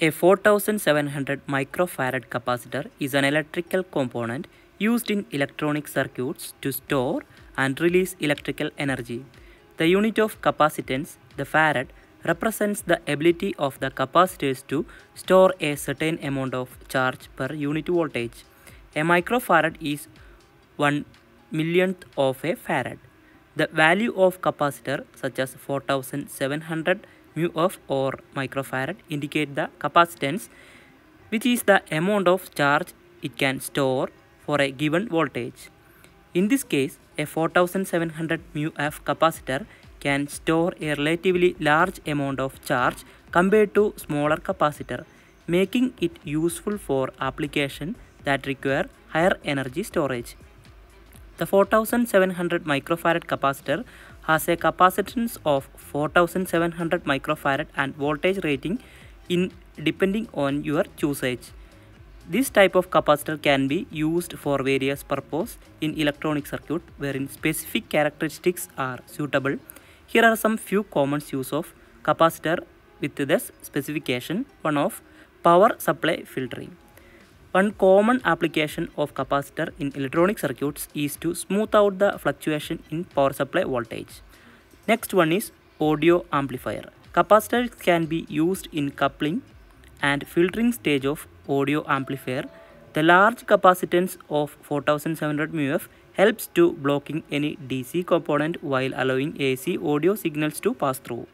A 4700 microfarad capacitor is an electrical component used in electronic circuits to store and release electrical energy. The unit of capacitance, the farad, represents the ability of the capacitors to store a certain amount of charge per unit voltage. A microfarad is 1 millionth of a farad. The value of capacitor such as 4700 mu of or microfarad indicate the capacitance which is the amount of charge it can store for a given voltage. In this case, a 4700 mu f capacitor can store a relatively large amount of charge compared to smaller capacitor, making it useful for application that require higher energy storage. The 4700 microfarad capacitor has a capacitance of 4700 microfarad and voltage rating in depending on your usage. This type of capacitor can be used for various purposes in electronic circuit wherein specific characteristics are suitable. Here are some few common use of capacitor with this specification. One of power supply filtering. One common application of capacitor in electronic circuits is to smooth out the fluctuation in power supply voltage. Next one is audio amplifier. Capacitors can be used in coupling and filtering stage of audio amplifier. The large capacitance of 4700 μF helps to blocking any DC component while allowing AC audio signals to pass through.